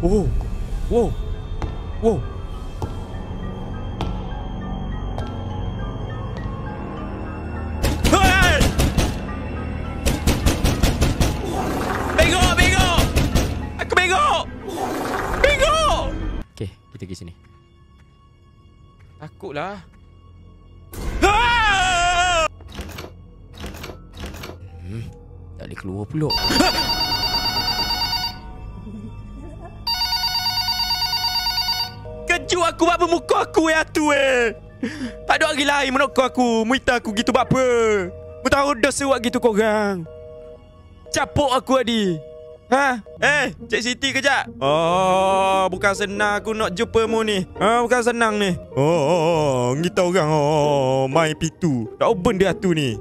Oh. Wow. Wow. Hei! Bengok, bengok! Aku bengok! Bengok! Okay, kita pergi sini. Takutlah. Ah! Hmm, tak boleh keluar pula. Keju aku apa muka aku ya tu eh. Tak ada lagi lain menokok aku. Muita aku gitu apa? Mu tahu dah sewak gitu korang. Capuk aku adi. Ha? Eh, Cik Siti kejap. Oh, bukan senang aku nak jumpa mu ni. Ha, bukan senang ni. Oh, oh, oh kita orang oh, main pitu. Tak open dia tu ni.